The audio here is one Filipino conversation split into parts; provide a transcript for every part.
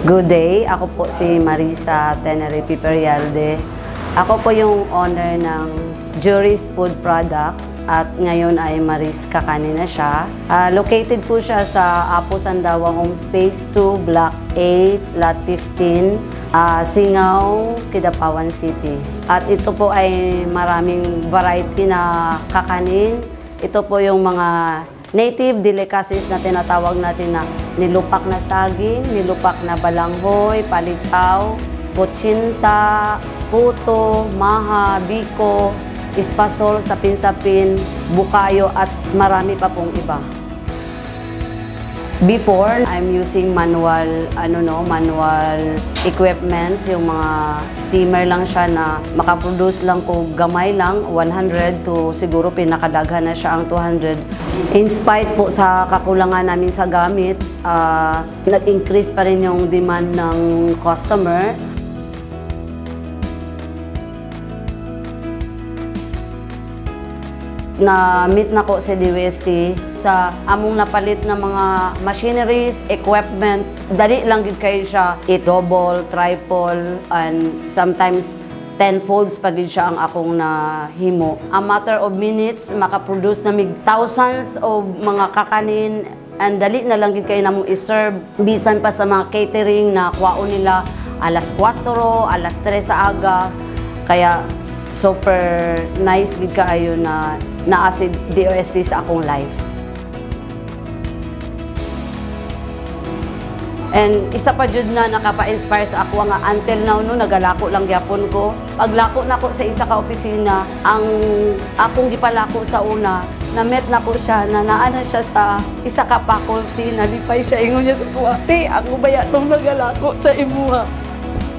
Good day, ako po si Marisa Tenerife Perialde. Ako po yung owner ng Jury's Food Product at ngayon ay Maris Kakani na siya. Ah, located po siya sa Apo Sandawa Home Space 2, Block 8, Lot 15, ah, Singaw, Kidapawan City. At ito po ay maraming variety na kakanin. Ito po yung mga native delicacies na tinatawag natin na nilupak na saging, nilupak na balanghoy, palitaw, pochinta, puto, maha, biko, ispasol, sapin-sapin, bukayo at marami pa pong iba. Before, I'm using manual, ano no, manual equipments, yung mga steamer lang siya na makaproduce lang ko gamay lang, 100 to siguro pinakadaghan na siya ang 200. In spite po sa kakulangan namin sa gamit, ah, nag-increase pa rin yung demand ng customer. Na meet na ko sa DWST sa among napalit na mga machineries, equipment, dali lang gid kay siya i-double, triple, and sometimes tenfolds pa gid siya ang akong nahimo. A matter of minutes, makaproduce na mig thousands of mga kakanin and dali na lang gid kay namo i-serve bisan pa sa mga catering na kwaon nila alas 4, alas 3 sa aga. Kaya super nice gid kaayo na naa si DOST sa akong life. And isa pa jud na nakapa-inspire sa ako nga until now no nagalako lang gyapon ko. Paglako nako sa isa ka opisina, ang akong gipalako sa una, na-met na ko siya na naana siya sa isa ka faculty, nalipay siya ingon niya sa kuha. Ti, ako ba yatong nagalako sa imuha?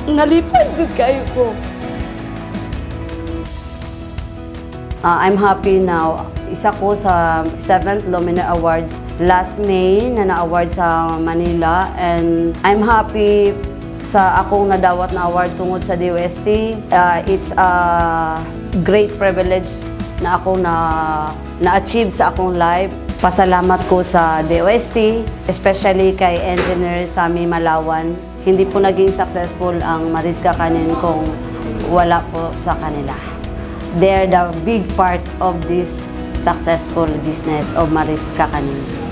Nalipay jud kayo ko. Uh, I'm happy now. Isa ko sa 7th Lumina Awards last May na na-award sa Manila and I'm happy sa akong nadawat na award tungod sa DOST. Uh, it's a great privilege na ako na na-achieve sa akong life. Pasalamat ko sa DOST, especially kay Engineer Sami Malawan. Hindi po naging successful ang Mariska Kanin kung wala po sa kanila they're the big part of this successful business of Maris Kakanin.